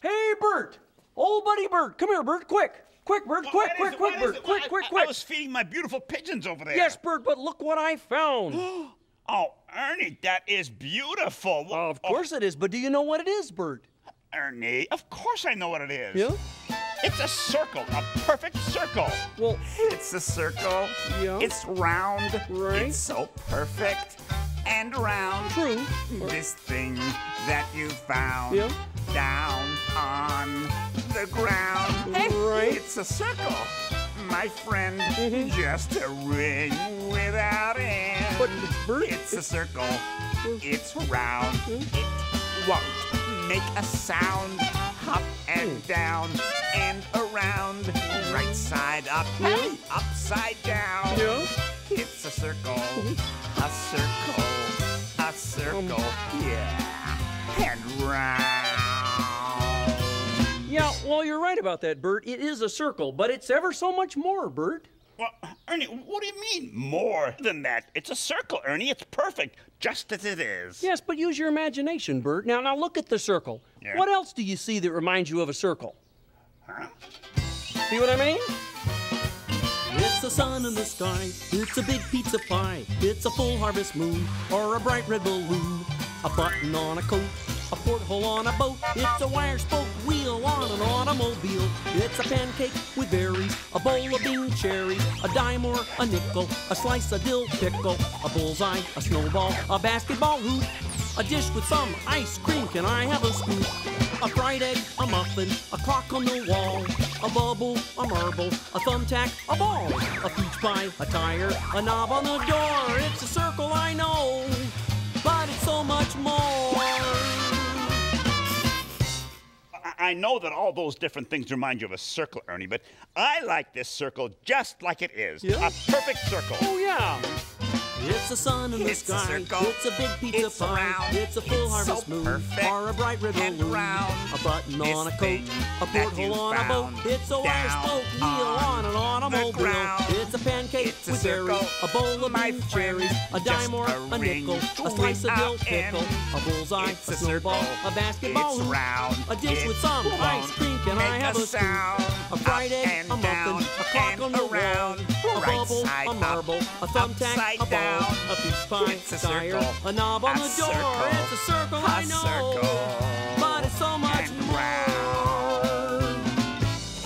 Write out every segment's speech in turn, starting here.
Hey, Bert! Old buddy Bert, come here, Bert, quick! Quick, Bert, quick, quick, it? quick, Bert, quick, I- quick, I, quick! was feeding my beautiful pigeons over there. Yes, Bert, but look what I found. Oh, Ernie, that is beautiful. Well, of oh. course it is, but do you know what it is, Bert? Oh, Ernie, of course I know what it is. Yeah? It's a circle, a perfect circle. Well, It's a circle. Yeah. It's round. Right. It's so perfect and round. true. This thing that you found Yeah. down on the ground. Right. It's a circle, my friend. Just a ring without end. But, Bert, it's a circle. It's round. It won't make a sound. Up and down and around. Right side up. Hey, upside down. It's a circle, a circle, a circle, yeah, and round. Yeah, well, you're right about that, Bert. It is a circle, but it's ever so much more, Bert. Well, Ernie, what do you mean more than that? It's a circle, Ernie. It's perfect, just as it is. Yes, but use your imagination, Bert. Now, now look at the circle. Yeah. What else do you see that reminds you of a circle? Huh? See what I mean? It's the sun in the sky, it's a big pizza pie, it's a full harvest moon, or a bright red balloon, a button on a coat, a porthole on a boat, it's a wire spoke wheel on an automobile, it's a pancake with berries, a bowl of bean cherries, a dime or a nickel, a slice of dill pickle, a bullseye, a snowball, a basketball hoop, a dish with some ice cream, can I have a scoop? A fried egg, a muffin, a clock on the wall, a bubble, a marble, a thumbtack, a ball, a peach pie, a tire, a knob on the door. It's a circle, I know, but it's so much more. I, know that all those different things remind you of a circle, Ernie, but I like this circle just like it is. Yeah? A perfect circle. Oh, yeah. It's the sun in the It's a sky. circle. It's a big pizza It's pie. round. It's a full It's harvest so moon. perfect Or a bright red and round. A button on a coat. A porthole on a boat. It's a wire spoke wheel on an automobile. It's a pancake It's a with berries. A bowl of my cherries. A dime or a a nickel. A slice of dill pickle. A bullseye. It's A a snowball. circle. A basketball It's round. A dish It with some ice cream. Can I have a a scoop? A fried egg, a muffin, a clock on the. Wall, a Right bubble, a up, marble, a thumbtack, a ball, down. a peach pie, It's a tire, circle. a knob on A the door. circle. It's a circle, I know, circle. but it's so much more.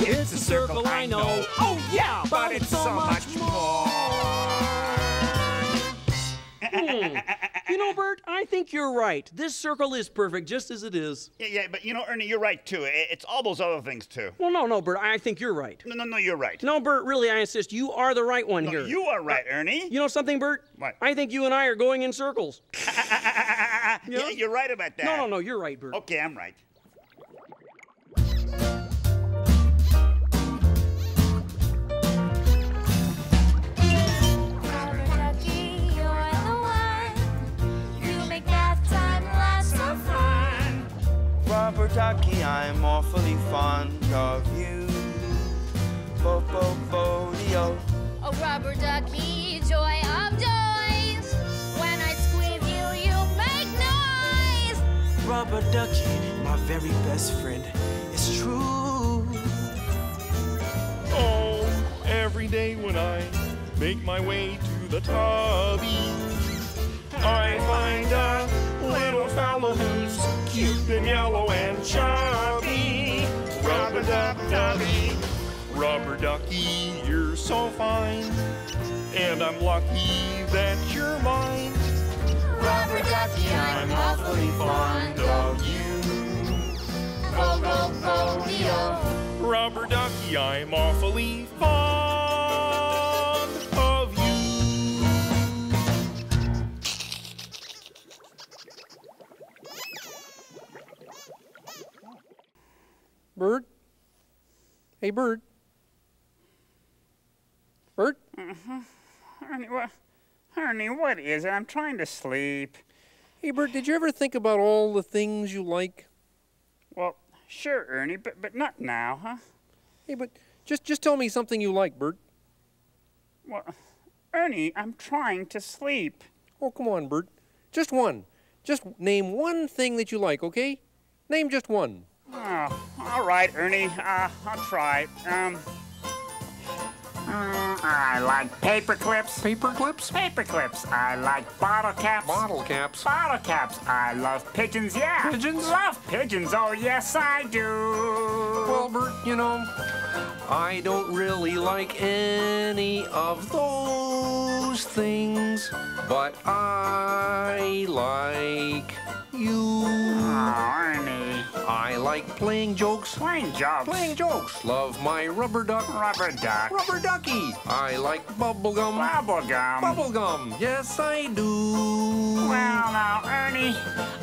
It's a circle, I know. Oh yeah, but it's so much know, Bert, I think you're right. This circle is perfect just as it is. Yeah, yeah, but you know, Ernie, you're right too. It's all those other things too. Well, no, no, Bert, I think you're right. No, no, no, you're right. No, Bert, really, I insist. You are the right one No, here. you are right, Ernie. You know something, Bert? What? I think you and I are going in circles. yeah, you're right about that. No, no, no, you're right, Bert. Okay, I'm right. Rubber ducky, I'm awfully fond of you. Bo bo bo dio. A rubber ducky, joy of joys. When I squeeze you, you make noise. Rubber ducky, my very best friend. It's true. Oh, every day when I make my way to the tubby, I find chubby. Rubber duck ducky, rubber ducky, you're so fine, and I'm lucky that you're mine. Rubber ducky, I'm awfully fond of you. Go, go, go, Rubber ducky, I'm awfully fond Bert? Hey, Bert? Bert? Mm-hmm. Ernie, what? Ernie, what is it? I'm trying to sleep. Hey, Bert, did you ever think about all the things you like? Well, sure, Ernie, but but not now, huh? Hey, but just just tell me something you like, Bert. Well, Ernie, I'm trying to sleep. Oh, come on, Bert. Just one. Just name one thing that you like, okay? Name just one. Oh, all right, Ernie. Uh, I'll try. Um, Mm, I like paper clips. Paper clips? Paper clips. I like bottle caps. Bottle caps. Bottle caps. I love pigeons, yeah. Pigeons? Love pigeons, oh yes I do. Well, Bert, you know, I don't really like any of those things, but I like you. Oh, Ernie. I like playing jokes. Playing jokes. Playing jokes. Love my rubber duck. Rubber duck. Rubber ducky. I like bubblegum. Bubblegum. Bubblegum. Yes, I do. Well, now, Ernie,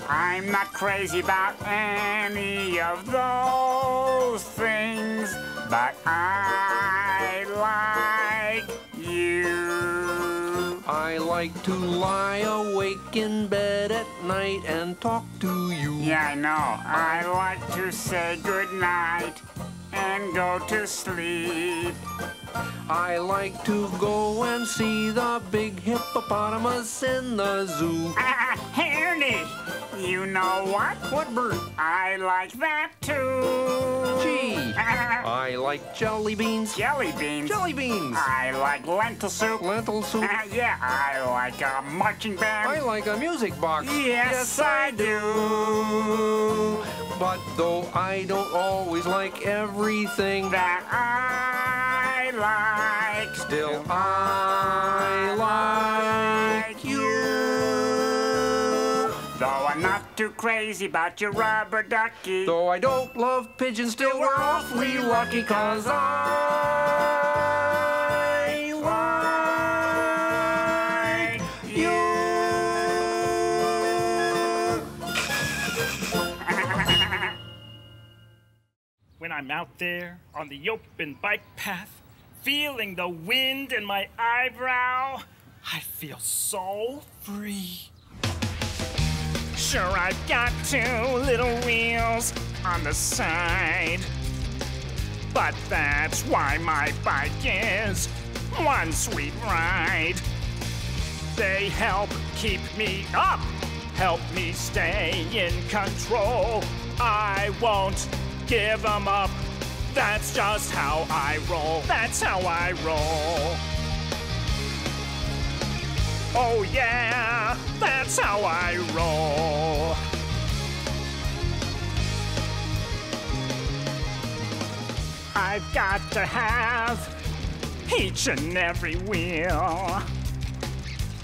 I'm not crazy about any of those things, but I like you. I like to lie awake in bed at night and talk to you. Yeah, I know. I like to say goodnight and go to sleep. I like to go and see the big hippopotamus in the zoo. Ah, hey, Ernie, you know what? What Bert? I like that too. Gee. I like jelly beans. jelly beans. Jelly beans. I like lentil soup. Lentil soup. Ah, yeah, I like a marching band. I like a music box. Yes, I do. But though I don't always like everything, That I like. still I like you. Though I'm not too crazy about your rubber ducky. Though I don't love pigeons, still we're awfully lucky cause I like you. when I'm out there on the open bike path, feeling the wind in my eyebrow, I feel so free. Sure, I've got two little wheels on the side, but that's why my bike is one sweet ride. They help keep me up, help me stay in control. I won't give them up. That's just how I roll. That's how I roll. Oh, yeah, that's how I roll. I've got to have each and every wheel.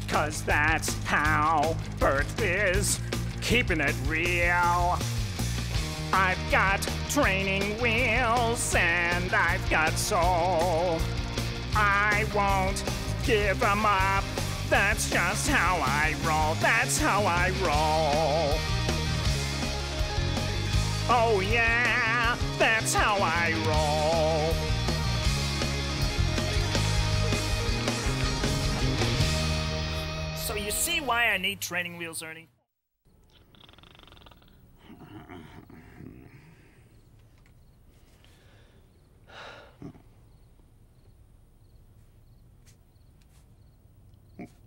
Cause that's how Earth is, keeping it real. I've got training wheels and I've got soul. I won't give them up. That's just how I roll. That's how I roll. Oh, yeah, that's how I roll. So you see why I need training wheels, Ernie?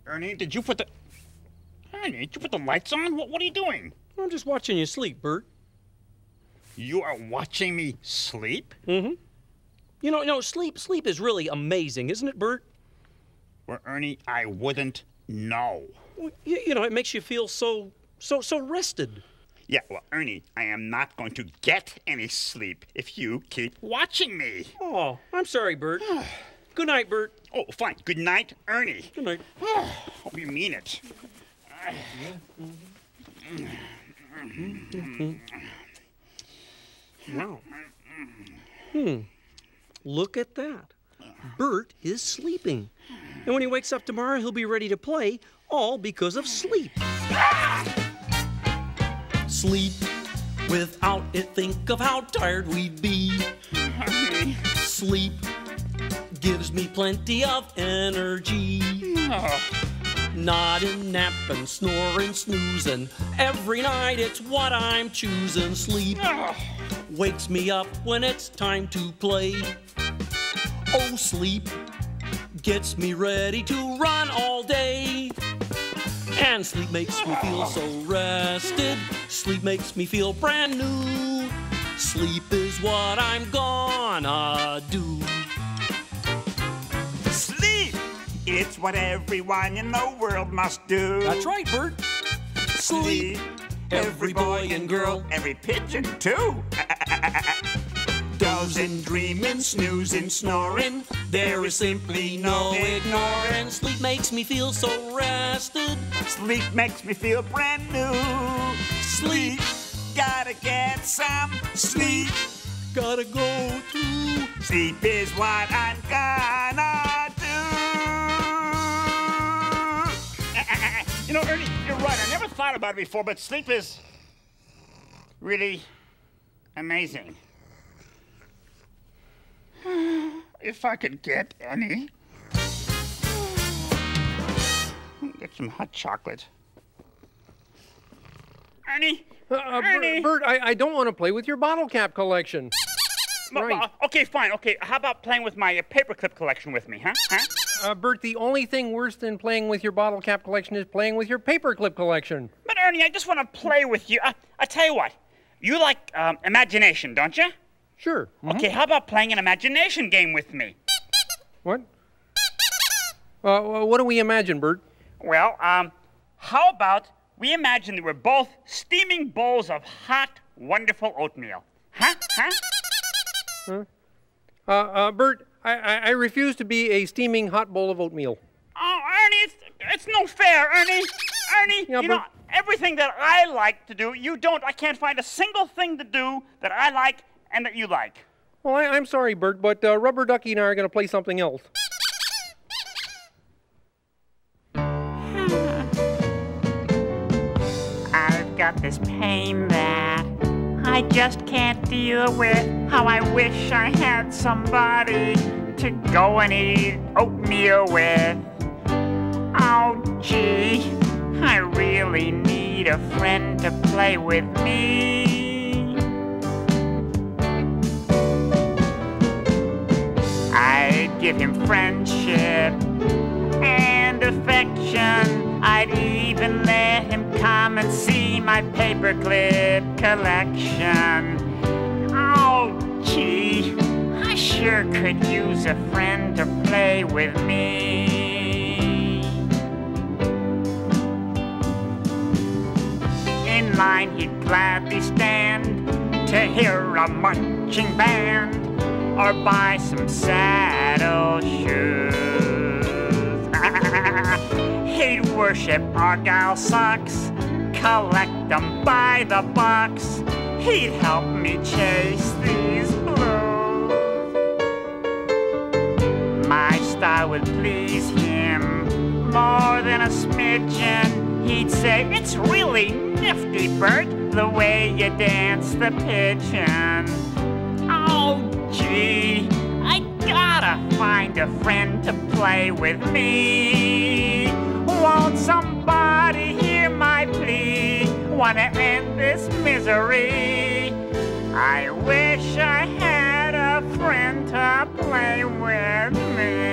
Ernie, did you put the. Ernie, did you put the lights on? What, what are you doing? I'm just watching you sleep, Bert. You are watching me sleep? Mm-hmm. You know, no, sleep sleep is really amazing, isn't it, Bert? Well, Ernie, I wouldn't know. Well, You, you know, it makes you feel so so so rested. Yeah, well, Ernie, I am not going to get any sleep if you keep watching me. Oh, I'm sorry, Bert. Good night, Bert. Oh, fine. Good night, Ernie. Good night. Hope you mean it. Wow. Hmm. Look at that. Bert is sleeping. And when he wakes up tomorrow, he'll be ready to play, all because of sleep. Sleep. Without it, think of how tired we'd be. Sleep gives me plenty of energy. Hmm. Nodding, napping, snoring, snoozing. Every night it's what I'm choosing. Sleep hmm. wakes me up when it's time to play. Oh, sleep gets me ready to run all day. And sleep makes me feel so rested. Sleep makes me feel brand new. Sleep is what I'm gonna do. It's what everyone in the world must do. That's right, Bert. Sleep. Every boy and girl, every pigeon too. Dozing, dreaming, snoozing, snoring. There is simply no ignoring. Sleep makes me feel so rested. Sleep makes me feel brand new. Sleep, gotta get some sleep. Gotta go to. Sleep is what I'm gonna You know, Ernie, you're right. I never thought about it before, but sleep is really amazing. If I could get any. Get some hot chocolate. Ernie? Uh, uh, Ernie? Bert, Bert I, I don't want to play with your bottle cap collection. Right. okay, fine. Okay, how about playing with my uh, paperclip collection with me, huh? Huh? Uh, Bert, the only thing worse than playing with your bottle cap collection is playing with your paperclip collection. But Ernie, I just want to play with you. I, I tell you what, you like um, imagination, don't you? Sure. Mhm. Okay, how about playing an imagination game with me? What? Uh, what do we imagine, Bert? Well, um, how about we imagine that we're both steaming bowls of hot, wonderful oatmeal? Huh? Huh? Uh, uh, Bert, I, I, I refuse to be a steaming hot bowl of oatmeal. Oh, Ernie, it's, it's no fair, Ernie. Ernie, Yeah, you know, everything that I like to do, you don't. I can't find a single thing to do that I like and that you like. Well, I, I'm sorry, Bert, but uh, Rubber Ducky and I are going to play something else. I've got this pain that I just can't deal with. How I wish I had somebody to go and eat oatmeal with. Oh, gee, I really need a friend to play with me. I'd give him friendship and affection. I'd even let him come and see my paperclip collection. Oh, gee, I sure could use a friend to play with me. In line, he'd gladly stand to hear a marching band or buy some saddle shoes. He'd worship Argyle socks, collect them by the box. He'd help me chase these blues. My style would please him more than a smidgen. He'd say, It's really nifty, Bert, the way you dance the pigeon. Oh, gee, I gotta find a friend to play with me. Won't somebody? Wanna end this misery? I wish I had a friend to play with me.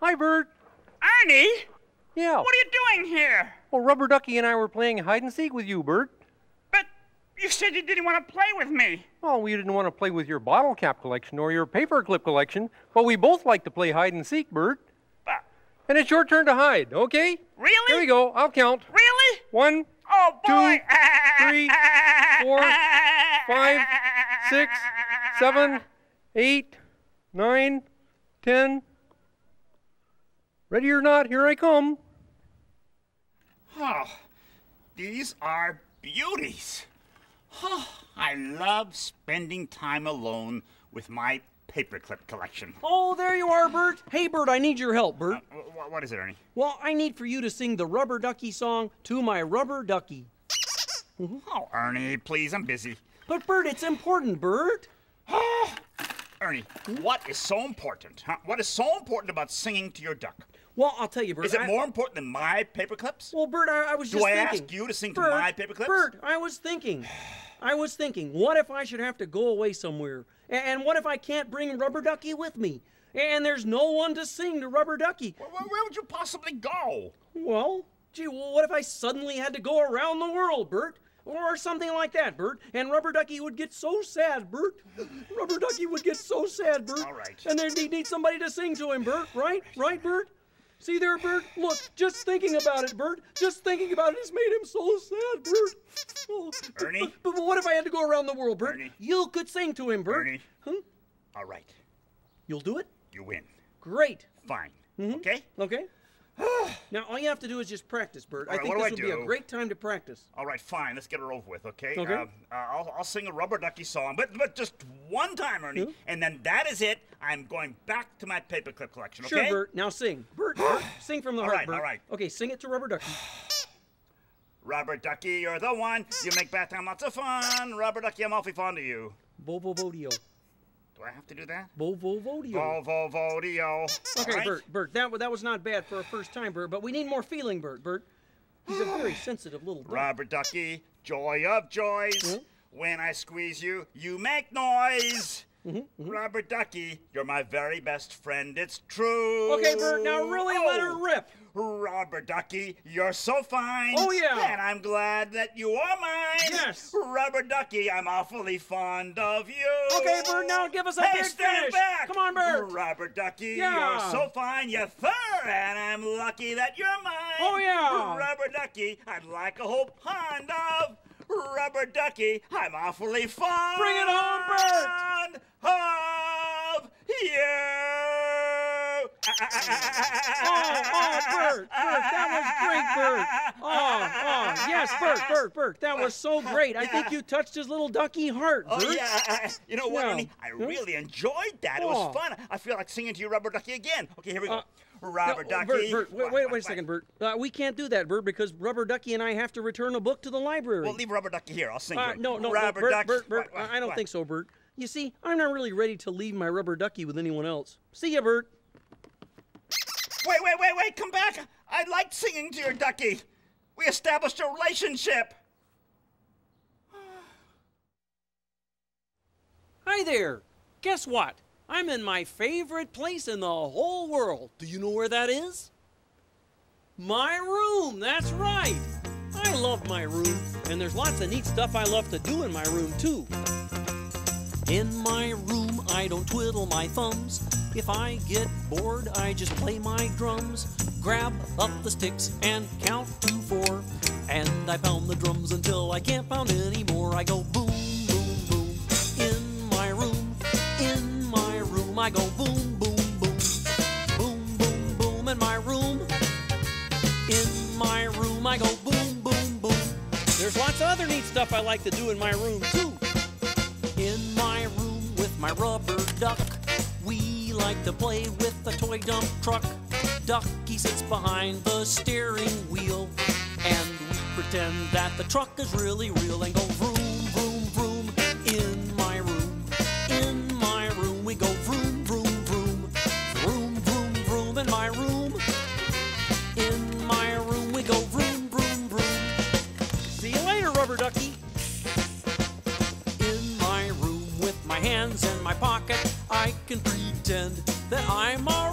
Hi, Bert. Ernie, Yeah. what are you doing here? Well, Rubber Ducky and I were playing hide and seek with you, Bert. You said you didn't want to play with me. Oh, well, we didn't want to play with your bottle cap collection or your paperclip collection, but we both like to play hide and seek, Bert. But And it's your turn to hide, okay? really? Here we go. I'll count. Really? One, Oh boy! three, four, five, six, seven, eight, nine, ten. Ready or not, here I come. Oh, these are beauties. Oh, I love spending time alone with my paperclip collection. Oh, there you are, Bert. Hey, Bert, I need your help, Bert. Uh, wh- what is it, Ernie? Well, I need for you to sing the Rubber Ducky song to my Rubber Ducky. Mm-hmm. Oh, Ernie, please, I'm busy. But, Bert, it's important, Bert. Ernie, what is so important? Huh? What is so important about singing to your duck? Well, I'll tell you, Bert. Is it I- more important than my paperclips? Well, Bert, I, I was Do just I thinking. ask you to sing to Bert, my paperclips? Bert, I was thinking. I was thinking, what if I should have to go away somewhere? And what if I can't bring Rubber Ducky with me? And there's no one to sing to Rubber Ducky. Where, where would you possibly go? Well, gee, well, what if I suddenly had to go around the world, Bert? Or something like that, Bert. And Rubber Ducky would get so sad, Bert. Rubber Ducky would get so sad, Bert. All right. And then he'd need somebody to sing to him, Bert. Right? Right, Bert? See there, Bert? Look, just thinking about it, Bert. Just thinking about it has made him so sad, Bert. Oh, Ernie? But, but what if I had to go around the world, Bert? Ernie? You could sing to him, Bert. Ernie. Huh? All right, You'll do it? you win. Great. Fine. Mm-hmm. Okay? Okay. now all you have to do is just practice, Bert. All I think this would be a great time to practice. All right, fine. Let's get it over with, okay? Okay. Uh, uh, I'll, I'll sing a Rubber Ducky song, but but just one time, Ernie, and then that is it. I'm going back to my paperclip collection, okay? Sure, Bert. Now sing. Bert, Bert sing from the All heart, right, Bert. all right. Okay, sing it to Rubber Ducky. Rubber Ducky, you're the one. You make bath time lots of fun. Rubber Ducky, I'm awfully fond of you. Bovo Vodio. Do I have to do that? Bovo Vodio. Volvo Vodio. Okay, All right? Bert, Bert, that, wa- that was not bad for a first time, Bert, but we need more feeling, Bert, Bert. He's a very sensitive little duck. Rubber Ducky, joy of joys. When I squeeze you, you make noise. Mm-hmm, Rubber Ducky, you're my very best friend, it's true. Okay, Bert, now really let her Oh, rip. Rubber Ducky, you're so fine. Oh, yeah. And I'm glad that you are mine. Yes. Rubber Ducky, I'm awfully fond of you. Okay, Bert, now give us a hey, big stand finish. back. Come on, Bert. Rubber Ducky, Yeah. you're so fine, You're third, and I'm lucky that you're mine. Oh, yeah. Rubber Ducky, I'd like a whole pond of Rubber Ducky. I'm awfully fond. Bring it home, Bert. Of you. Oh, oh, Bert, Bert, that was great, Bert. Oh, oh, yes, Bert, Bert, Bert, that was so great. I think you touched his little ducky heart, Bert. Oh yeah, you know what, Yeah. I really enjoyed that. It Oh. was fun. I feel like singing to you, Rubber Ducky, again. Okay, here we go. Uh, Rubber No, Ducky. Bert, Bert, wait, wait, wait a second, Bert. Uh, we can't do that, Bert, because Rubber Ducky and I have to return a book to the library. Well, leave Rubber Ducky here. I'll sing Uh, no, no, no, Rubber Bert, Ducky. Bert, Bert, What, what, I I don't what? think so, Bert. You see, I'm not really ready to leave my Rubber Ducky with anyone else. See ya, Bert. Wait, wait, wait, wait. Come back. I liked singing to your ducky. We established a relationship. Hi there. Guess what? I'm in my favorite place in the whole world. Do you know where that is? My room, that's right. I love my room, and there's lots of neat stuff I love to do in my room, too. In my room, I don't twiddle my thumbs. If I get bored, I just play my drums. Grab up the sticks and count to four. And I pound the drums until I can't pound anymore. I go boom, boom, boom. In my room, in my room, I go boom, boom, boom. Boom, boom, boom in my room. In my room, I go boom, boom, boom. There's lots of other neat stuff I like to do in my room, too. In my room with my rubber duck, we like to play with the toy dump truck. Ducky sits behind the steering wheel, and we pretend that the truck is really real and go vroom, I'm a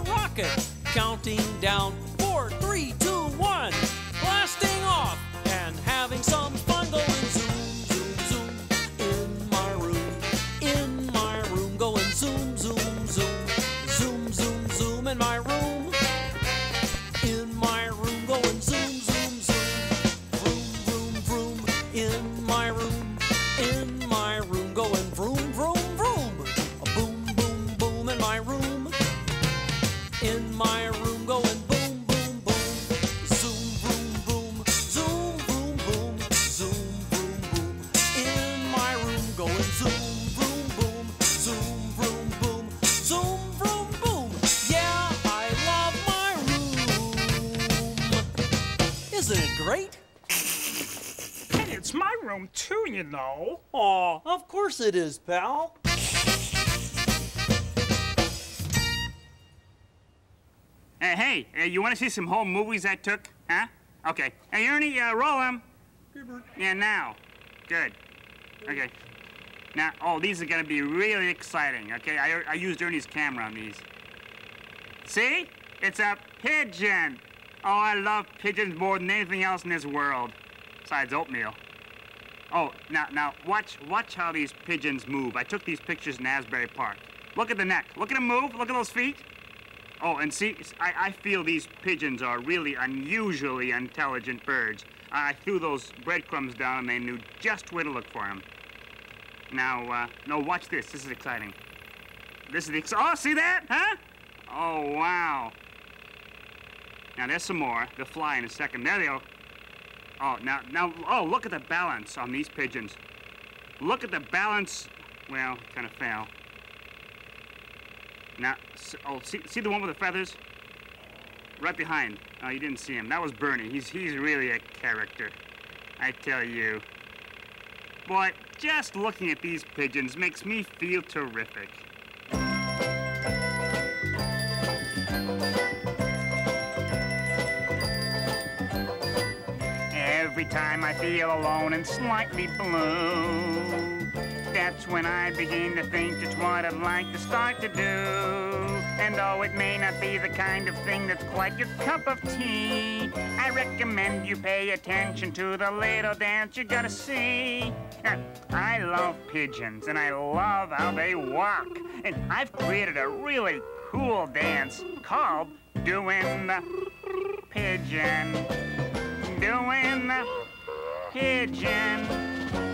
great? Hey, it's my room too, you know. Aw, of course it is, pal. Hey, hey, uh, you want to see some home movies I took? Huh? Okay. Hey, Ernie, uh, roll them. Yeah, now. Good. Okay. Now, oh, these are gonna be really exciting. Okay, I, I used Ernie's camera on these. See? It's a pigeon. Oh, I love pigeons more than anything else in this world, besides oatmeal. Oh, now, now, watch, watch how these pigeons move. I took these pictures in Asbury Park. Look at the neck. Look at them move. Look at those feet. Oh, and see, I, I feel these pigeons are really unusually intelligent birds. I threw those breadcrumbs down and they knew just where to look for them. Now, uh, no, watch this. This is exciting. This is the Oh, see that? Huh? Oh, wow. Now, there's some more. They'll fly in a second. There they go. Oh, now, now, oh, look at the balance on these pigeons. Look at the balance. Well, kind of fell. Now, oh, see, see the one with the feathers? Right behind. Oh, you didn't see him. That was Bernie. He's, he's really a character. I tell you. Boy, just looking at these pigeons makes me feel terrific. Time I feel alone and slightly blue, that's when I begin to think just what I'd like to start to do. And though it may not be the kind of thing that's quite your cup of tea, I recommend you pay attention to the little dance you're gonna see. I love pigeons and I love how they walk. And I've created a really cool dance called Doing the Pigeon. Doing the Pigeon.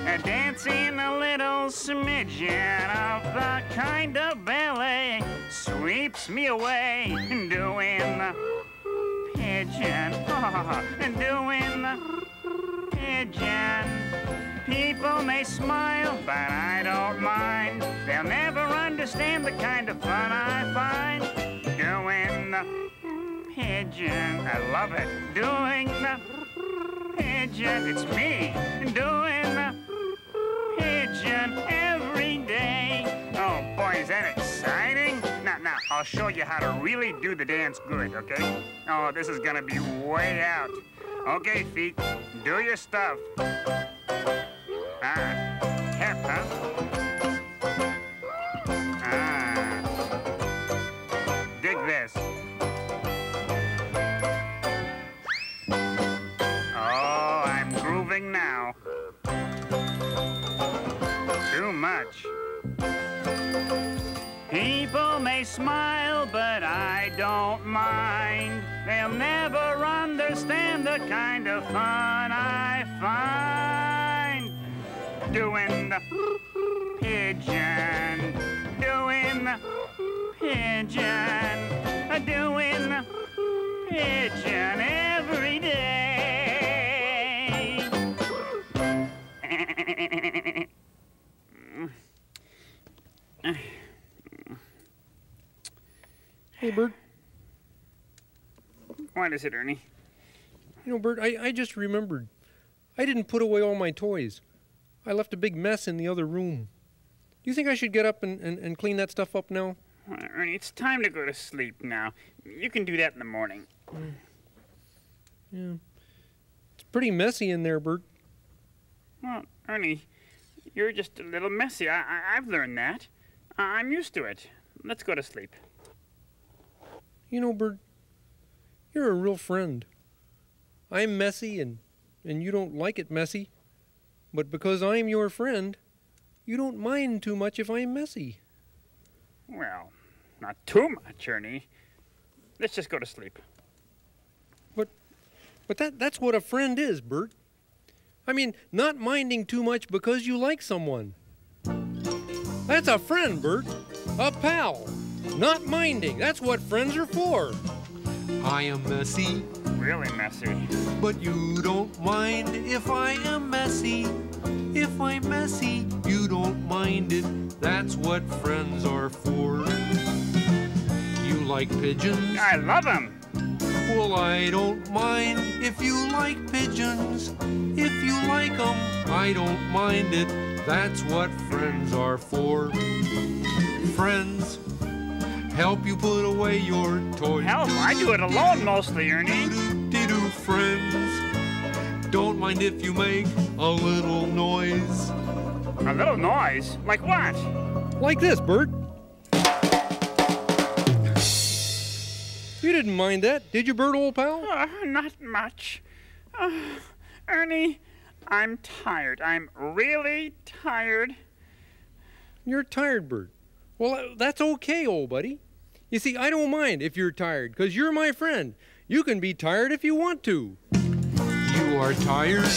A uh, dancing a little smidgen of the kind of ballet sweeps me away. Doing the pigeon. Doing the pigeon. People may smile, but I don't mind. They'll never understand the kind of fun I find doing the pigeon. I love it. Doing the pigeon. It's me doing the pigeon every day. Oh boy, is that exciting? Now, now, I'll show you how to really do the dance good, okay? Oh, this is gonna be way out. Okay, feet, do your stuff. Ah, tap, huh? Ah. Dig this. Too. People may smile, but I don't mind. They'll never understand the kind of fun I find doing the pigeon, doing the pigeon, doing the pigeon every day. Hey, Bert. What is it, Ernie? You know, Bert, I, I just remembered. I didn't put away all my toys. I left a big mess in the other room. Do you think I should get up and, and, and clean that stuff up now? Well, Ernie, it's time to go to sleep now. You can do that in the morning. Mm. Yeah. It's pretty messy in there, Bert. Well, Ernie, you're just a little messy. I, I, I've learned that. I'm used to it. Let's go to sleep. You know, Bert, you're a real friend. I'm messy and, and you don't like it messy. But because I'm your friend, you don't mind too much if I'm messy. Well, not too much, Ernie. Let's just go to sleep. But but that that's what a friend is, Bert. I mean, not minding too much because you like someone. That's a friend, Bert. A pal. Not minding. That's what friends are for. I am messy, Really messy. but you don't mind if I am messy. If I'm messy, you don't mind it. That's what friends are for. You like pigeons? I love them. Well, I don't mind if you like pigeons. If you like them, I don't mind it. That's what friends are for. Friends help you put away your toys. Hell, I do it alone mostly, Ernie. Do friends don't mind if you make a little noise. A little noise? Like what? Like this, Bert. You didn't mind that, did you, Bert, old pal? Uh, not much. Uh, Ernie, I'm tired. I'm really tired. You're tired, Bert. Well, uh, that's okay, old buddy. You see, I don't mind if you're tired, because you're my friend. You can be tired if you want to. You are tired?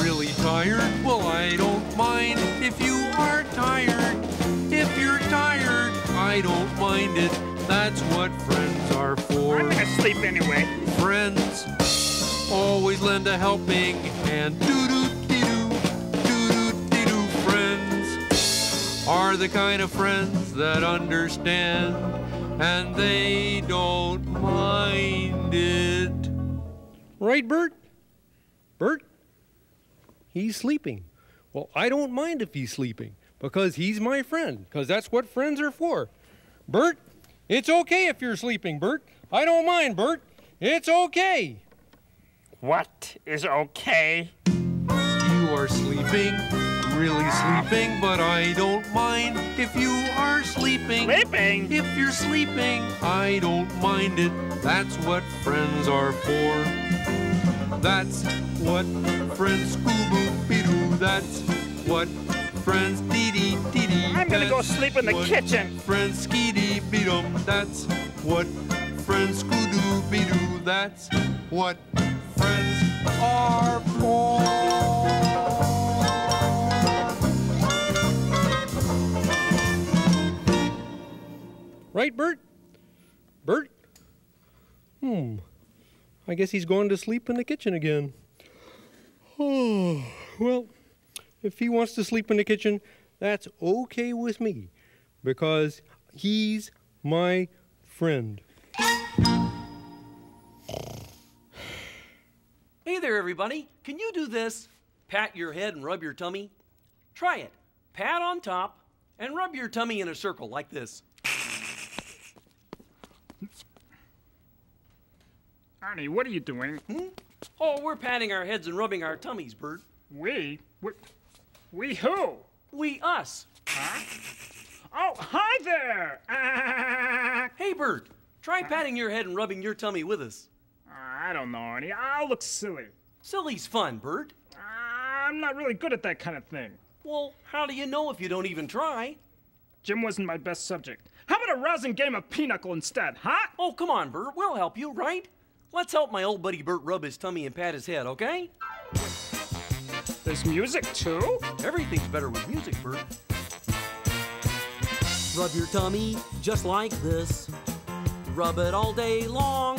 Really tired? Well, I don't mind if you are tired. If you're tired, I don't mind it. That's what friends are for. I'm gonna sleep anyway. Friends always lend a helping hand. Doo doo dee doo, doo doo dee doo. Friends are the kind of friends that understand and they don't mind it. Right, Bert? Bert? He's sleeping. Well, I don't mind if he's sleeping because he's my friend, because that's what friends are for. Bert, it's okay if you're sleeping, Bert. I don't mind, Bert. It's okay. What is okay? You are sleeping, really sleeping, but I don't mind if you are sleeping. Sleeping? If you're sleeping, I don't mind it. That's what friends are for. That's what friends scoo be doo. That's what friends dee dee dee dee. I'm gonna go sleep in the what kitchen. Friends skee be dum. That's what friends scoo doo be doo. That's what friends Right, Bert? Bert? Hmm. I guess he's going to sleep in the kitchen again. Oh, well, if he wants to sleep in the kitchen, that's okay with me because he's my friend. Hey there, everybody. Can you do this? Pat your head and rub your tummy. Try it. Pat on top and rub your tummy in a circle like this. Ernie, what are you doing? Hmm? Oh, we're patting our heads and rubbing our tummies, Bert. We? We, we who? We us. Huh? Oh, hi there! Hey, Bert. Try patting your head and rubbing your tummy with us. I don't know, Ernie. I'll ah, look silly. Silly's fun, Bert. Ah, I'm not really good at that kind of thing. Well, how do you know if you don't even try? Gym wasn't my best subject. How about a rousing game of pinochle instead, huh? Oh, come on, Bert. We'll help you, right? Let's help my old buddy Bert rub his tummy and pat his head, okay? There's music too? Everything's better with music, Bert. Rub your tummy just like this. Rub it all day long.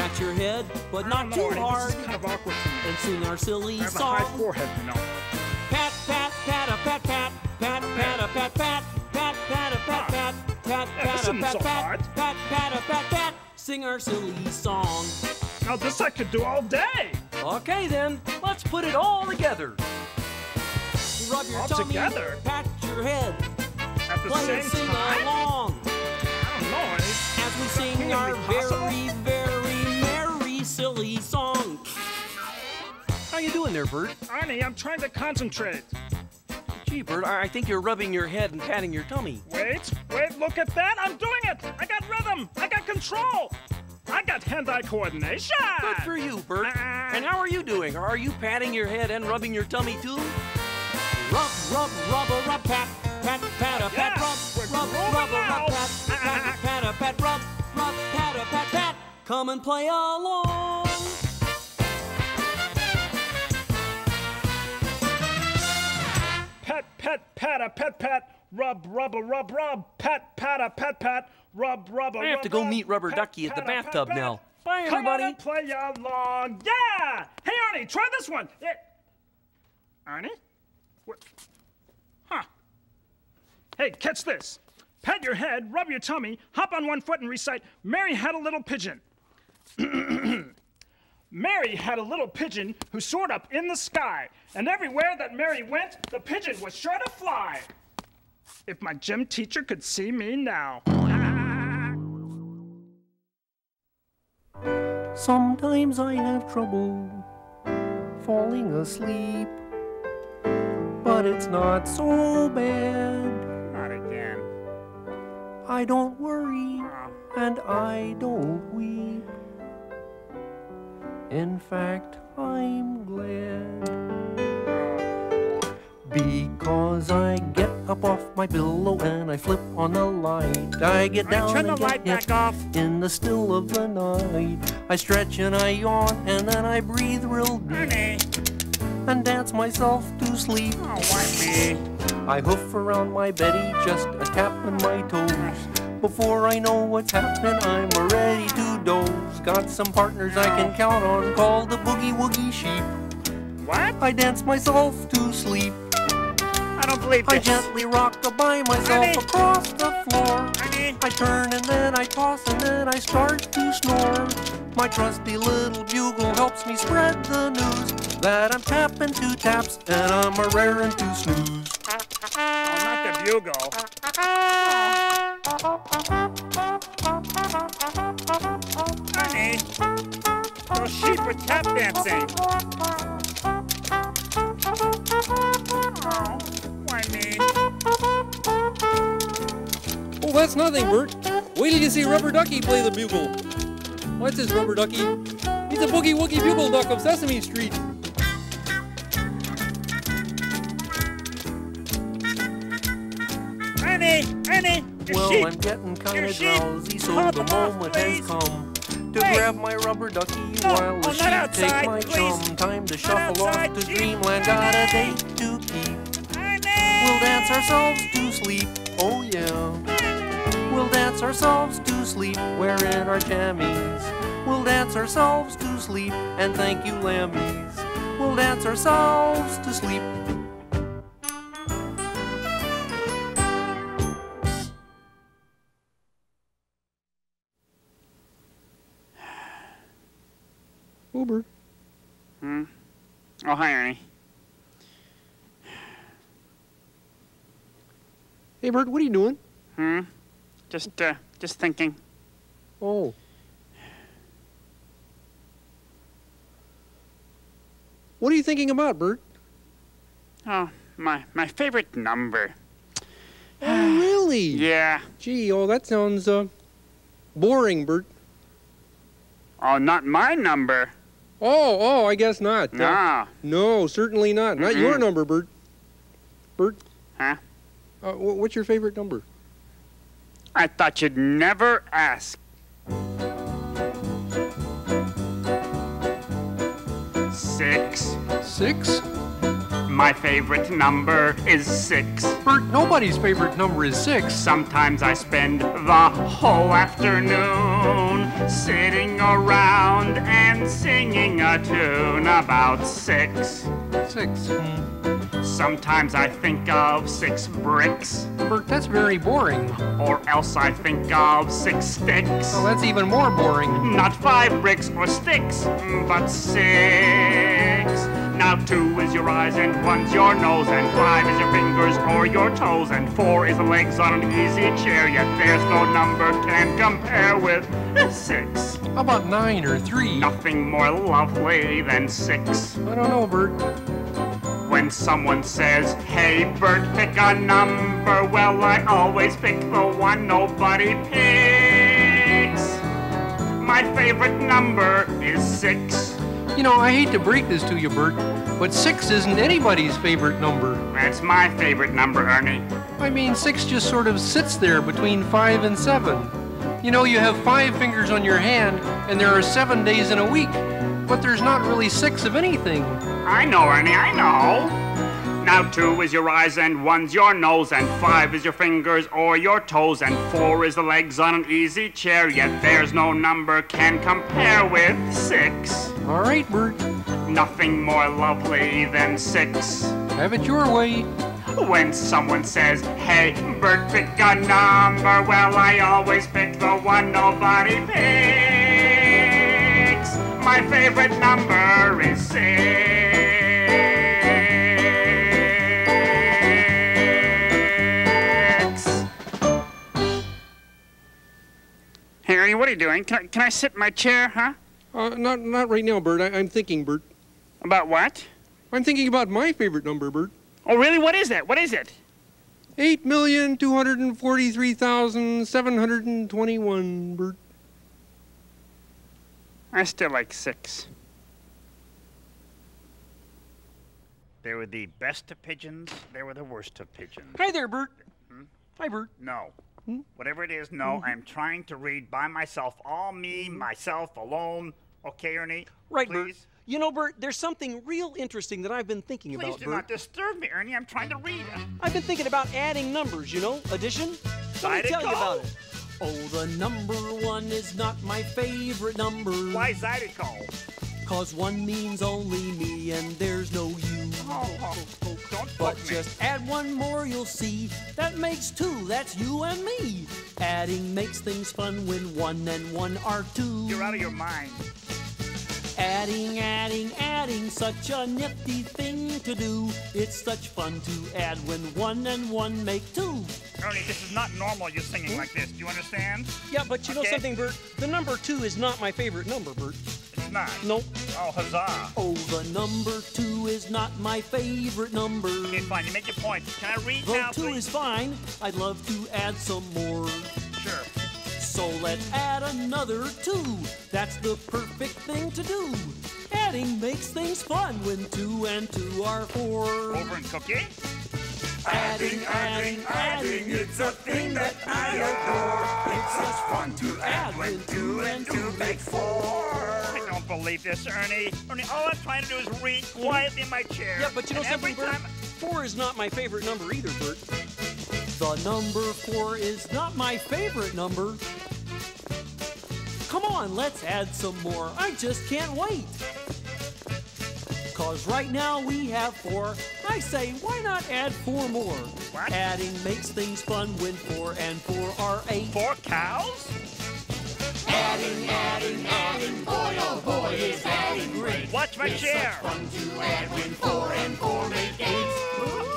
Pat your head, but not too hard. This is kind of awkward for me. And sing our silly I have a high song. forehead, you know. Pat, pat, pat, a pat, pat, pat, pat, a pat, pat, pat, pat, a pat, ah. pat, pat, pat, a pat, pat, pat, pat, a pat, pat. Sing our silly song. Now this I could do all day! Okay then, let's put it all together. Rub your All tummy, together? pat your head, At the play same and sing time? along. I don't know. As we sing our very, very silly song. How you doing there, Bert? Ernie, I'm trying to concentrate. Gee, Bert, I I think you're rubbing your head and patting your tummy. Wait, wait, look at that! I'm doing it! I got rhythm! I got control! I got hand-eye coordination! Good for you, Bert. Ah. And how are you doing? Are you patting your head and rubbing your tummy too? Rub, rub, rub, a rub, pat, pat, pat, a pat, Yeah, rub, rub, rub, a rub, pat, pat, ah, ah, pat, a pat, rub, Come and play along. Pet, pet, pat, a pet, pat, rub, rub, a rub, rub, pat, pat, a pet, pat, rub, rub, a I have rub, to go rub, meet Rubber pat, Ducky at the pat, a bathtub pat, now. pat. Bye, Come on and play along. Yeah! Hey, Ernie, try this one. Yeah. Ernie? What? Huh. Hey, catch this. Pat your head, rub your tummy, hop on one foot, and recite Mary had a little pigeon. Mary had a little pigeon who soared up in the sky, and everywhere that Mary went, the pigeon was sure to fly. If my gym teacher could see me now. Sometimes I have trouble falling asleep, but it's not so bad. Not again. I don't worry ah. and I don't weep. In fact, I'm glad. Because I get up off my pillow and I flip on the light. I get I down turn the and get light back off. in the still of the night. I stretch and I yawn and then I breathe real deep and dance myself to sleep. Oh, why me? I hoof around my Betty, just a tapping my toes. Before I know what's happening, I'm ready to doze. Got some partners I can count on, called the Boogie Woogie Sheep. What? I dance myself to sleep. I don't believe this. I this. gently rock by myself Honey. across the floor. Honey. I turn and then I toss and then I start to snore. My trusty little bugle helps me spread the news that I'm tapping two taps and I'm a raring to snooze. Oh, not the bugle. Honey. Those sheep were tap dancing. Oh, why me? Oh, that's nothing, Bert. Wait till you see Rubber Ducky play the bugle. What's his Rubber Ducky? He's a boogie woogie bugle duck of Sesame Street. Honey, honey, your Well, sheep. I'm getting kind of sheep. drowsy, so the them off, moment has come to Hey. grab my rubber ducky No, while oh, sheep outside, take my please. chum. Time to Not shuffle outside, off to dreamland. Got a date to keep. We'll dance ourselves to sleep. Oh yeah. We'll dance ourselves to sleep. Wearing our jammies. We'll dance ourselves to sleep. And thank you, lammies. We'll dance ourselves to sleep. Uber. Hmm? Oh, hi, Ernie. Hey, Bert, what are you doing? Hmm? Just, uh, just thinking. Oh. What are you thinking about, Bert? Oh, my, my favorite number. Oh, really? Yeah. Gee, oh, that sounds, uh, boring, Bert. Oh, not my number. Oh, oh, I guess not. Uh, No. certainly not. Not your number, Bert. Bert? Huh? Uh, wh- what's your favorite number? I thought you'd never ask. Six. Six? My favorite number is six. Bert, nobody's favorite number is six. Sometimes I spend the whole afternoon sitting around and singing a tune about six. Six. Hmm. Sometimes I think of six bricks, Bert, that's very boring. or else I think of six sticks. Oh, that's even more boring. Not five bricks or sticks, mm, but six. Now two is your eyes and one's your nose and five is your fingers or your toes and four is the legs on an easy chair. Yet there's no number can compare with six. How about nine or three? Nothing more lovely than six. I don't know, Bert. When someone says, Hey Bert, pick a number, well I always pick the one nobody picks. My favorite number is six. You know, I hate to break this to you, Bert, but six isn't anybody's favorite number. That's my favorite number, Ernie. I mean, six just sort of sits there between five and seven. You know, you have five fingers on your hand, and there are seven days in a week, but there's not really six of anything. I know, Ernie, I know. Now two is your eyes and one's your nose and five is your fingers or your toes and four is the legs on an easy chair. Yet there's no number can compare with six. All right, Bert, Nothing more lovely than six. have it your way. When someone says, hey, Bert, pick a number, well, I always pick the one nobody picks. My favorite number is six. Ernie, what are you doing? Can I, can I sit in my chair, huh? Uh, not, not right now, Bert. I, I'm thinking, Bert. About what? I'm thinking about my favorite number, Bert. Oh, really? What is that? What is it? Eight million two hundred and forty-three thousand seven hundred and twenty-one, Bert. I still like six. They were the best of pigeons. They were the worst of pigeons. Hi there, Bert. Hi, Bert. No. Hmm? Whatever it is, no. Mm-hmm. I'm trying to read by myself. All me, mm-hmm. myself, alone. Okay, Ernie? Right, Bert. You know, Bert, there's something real interesting that I've been thinking Please about, Please do Bert. not disturb me, Ernie. I'm trying to read. I've been thinking about adding numbers, you know, addition. Let me tell you about it. Oh, the number one is not my favorite number. Why Zydeco? Cause one means only me and there's no you. Oh, oh, oh, But fuck me. just add one more, you'll see. That makes two, that's you and me. Adding makes things fun when one and one are two. You're out of your mind. Adding, adding, adding, such a nifty thing to do. It's such fun to add when one and one make two. Ernie, this is not normal You're singing like this. Do you understand? Yeah, but you know something, Bert? The number two is not my favorite number, Bert. Not. Nope. Oh, huzzah. Oh, the number two is not my favorite number. Okay, fine. You make your point. Can I read Though now, two please? is fine, I'd love to add some more. Sure. So let's add another two. That's the perfect thing to do. Adding makes things fun when two and two are four. Over and cookie? Adding, adding, adding, it's a thing that I adore. It's such fun to add when two and two make four. I don't believe this, Ernie. Ernie, all I'm trying to do is read quietly in my chair. Yeah, but you know and something, every Bert? time... Four is not my favorite number either, Bert. The number four is not my favorite number. Come on, let's add some more. I just can't wait. Cause right now we have four. I say, why not add four more? What? Adding makes things fun when four and four are eight. Four cows? Adding, adding, adding, boy, oh boy, is adding great. Watch my chair. Fun to add when four and four make eight.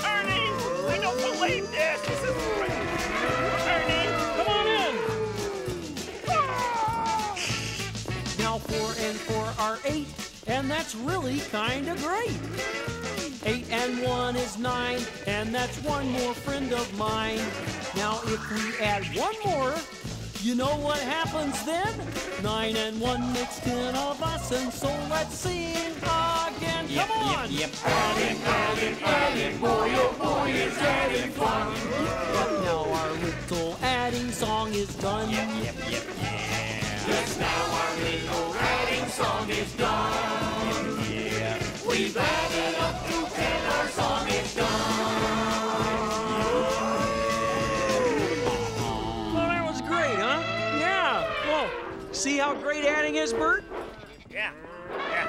Ernie, I don't believe this. This is great. And that's really kind of great. Eight and one is nine, and that's one more friend of mine. Now if we add one more, you know what happens then? Nine and one makes ten of us, and so let's sing again. Come on! Yep, Adding, adding, adding, boy, oh boy, is adding fun. But now our little adding song is done. Yes, now our little adding song is done. We've added up to ten, our song is done. Well, that was great, huh? Yeah. Well, see how great adding is, Bert? Yeah, yeah.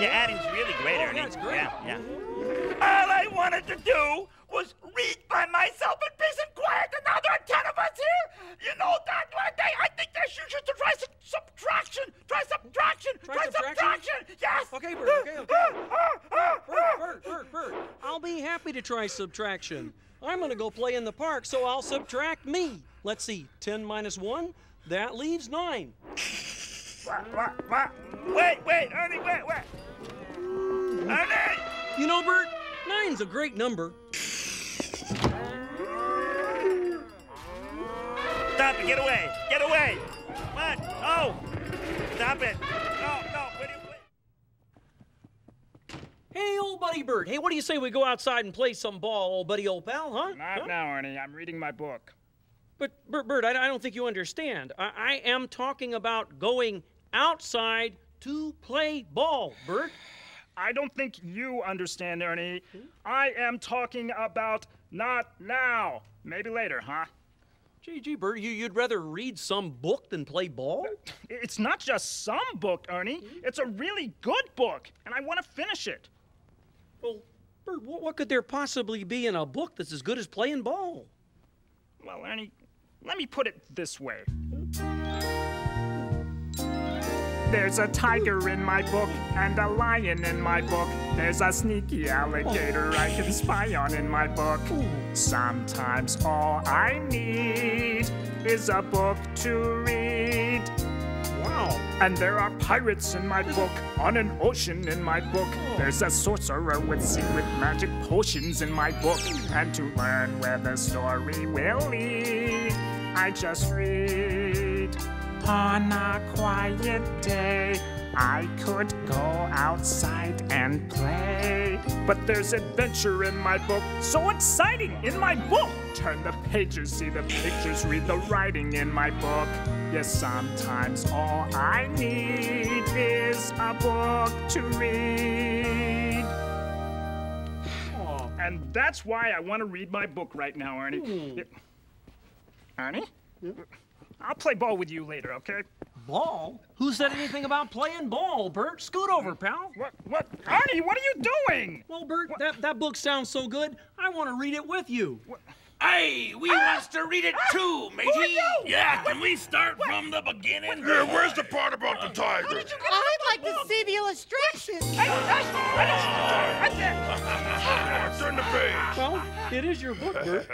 Yeah, adding's really great, Oh, Ernie. yeah, it's great. Yeah, yeah. Mm-hmm. All I wanted to do was read by myself in peace and quiet, and now there are ten of us here. You know that one day I think that you should try some subtraction. Try subtraction. Try subtraction? Yes. Okay, Bert, okay, okay. Uh, uh, uh, Bert, Bert, Bert, Bert. I'll be happy to try subtraction. I'm gonna go play in the park, so I'll subtract me. Let's see, 10 minus 1, that leaves 9. What, what, what? Wait, wait, Ernie, wait, wait. Ernie! You know, Bert, nine's a great number. Stop it, get away, get away. What? No. Stop it. No, no, wait, wait. Hey, old buddy Bert. Hey, what do you say we go outside and play some ball, old buddy, old pal, huh? Not Huh? now, Ernie. I'm reading my book. But Bert, Bert, I, I don't think you understand. I, I am talking about going outside to play ball, Bert. I don't think you understand, Ernie. Hmm? I am talking about not now. Maybe later, huh? Gee, gee, Bert, you, you'd rather read some book than play ball? It's not just some book, Ernie. It's a really good book, and I want to finish it. Well, Bert, what, what could there possibly be in a book that's as good as playing ball? Well, Ernie, let me put it this way. There's a tiger in my book and a lion in my book. There's a sneaky alligator I can spy on in my book. Sometimes all I need is a book to read. Wow. And there are pirates in my book, on an ocean in my book. There's a sorcerer with secret magic potions in my book. And to learn where the story will lead, I just read. On a quiet day, I could go outside and play. But there's adventure in my book, so exciting in my book. Turn the pages, see the pictures, read the writing in my book. Yes, sometimes all I need is a book to read. Oh, and that's why I want to read my book right now, Ernie. Hmm. Yeah. Ernie? I'll play ball with you later, okay? Ball? Who said anything about playing ball, Bert? Scoot over, pal. What? What? Ernie, what are you doing? Well, Bert, that, that book sounds so good, I want to read it with you. Hey, we wants to read it too, matey. are you? Yeah, can we start from the beginning? Yeah, where's the part about the tiger? I'd like to see the illustrations. Turn the page. Well, it is your book, Bert.